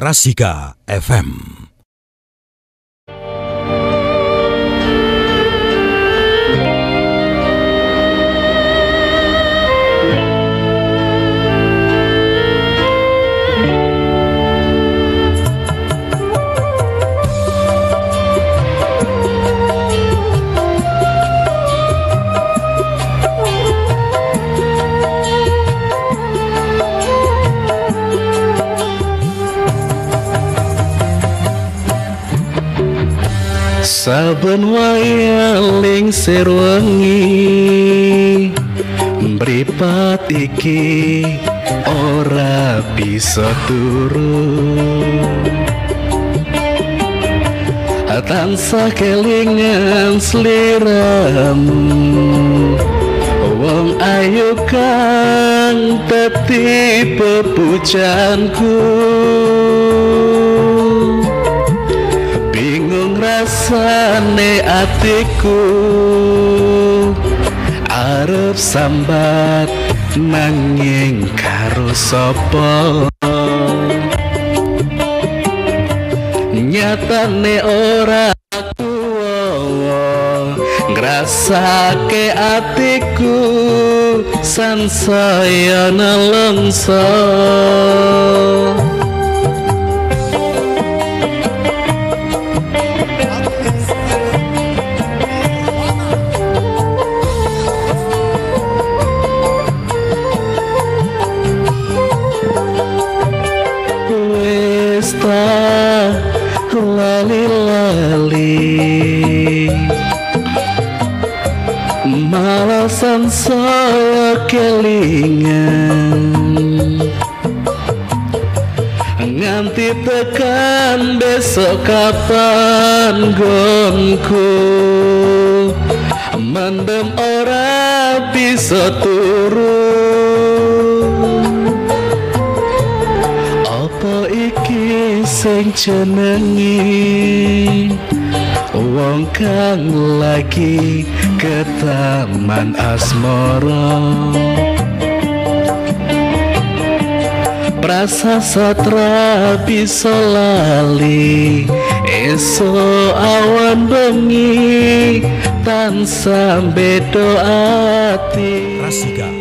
Rasika FM. Saben wayaling serwengi Mripat iki ora bisa turu Tansah kelingan sliramu Wong ayu kang teti pepujanku atiku arep sambat nanging karo sapa? Nyatane ora kuwo ngrasake atiku sansaya nelongso ta lali-lali malasan saya kelingan. Nganti tekan besok kapan gonku? Mendem ora bisa turun sing jenengi. Wong kang lagi ke taman asmara. Prasa satra bisa lali Eso awan bengi Tansah bedo ati. Rasika